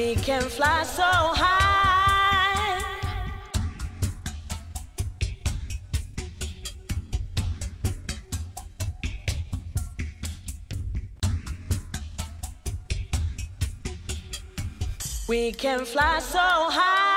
We can fly so high. We can fly so high.